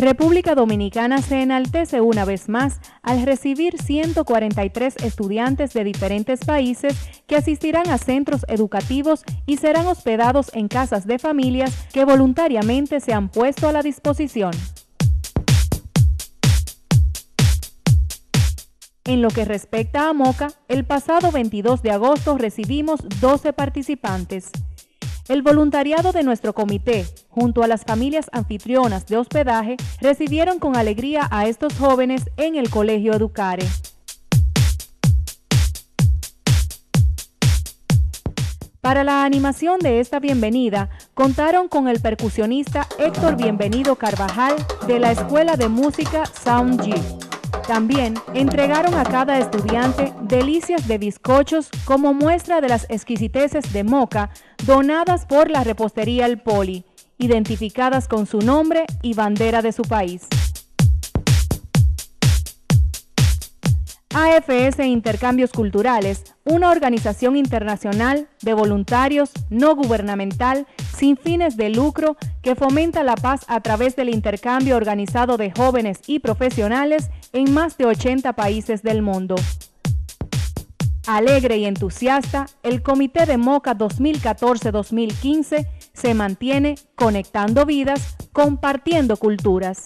República Dominicana se enaltece una vez más al recibir 143 estudiantes de diferentes países que asistirán a centros educativos y serán hospedados en casas de familias que voluntariamente se han puesto a la disposición. En lo que respecta a Moca, el pasado 22 de agosto recibimos 12 participantes. El voluntariado de nuestro comité, junto a las familias anfitrionas de hospedaje, recibieron con alegría a estos jóvenes en el Colegio Educare. Para la animación de esta bienvenida, contaron con el percusionista Héctor Bienvenido Carvajal de la Escuela de Música Sound G. También entregaron a cada estudiante delicias de bizcochos como muestra de las exquisiteces de Moca donadas por la repostería El Poli, identificadas con su nombre y bandera de su país. AFS Intercambios Culturales, una organización internacional de voluntarios no gubernamental sin fines de lucro que fomenta la paz a través del intercambio organizado de jóvenes y profesionales en más de 80 países del mundo. Alegre y entusiasta, el Comité de Moca 2014-2015 se mantiene conectando vidas, compartiendo culturas.